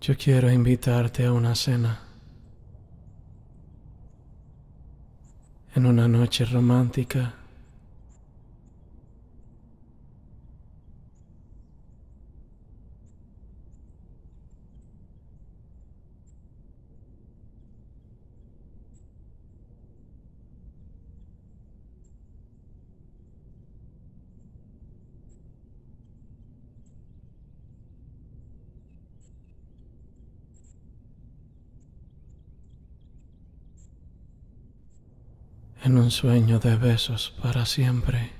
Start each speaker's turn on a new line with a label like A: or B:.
A: Yo quiero invitarte a una cena. En una noche romántica. En un sueño de besos para siempre.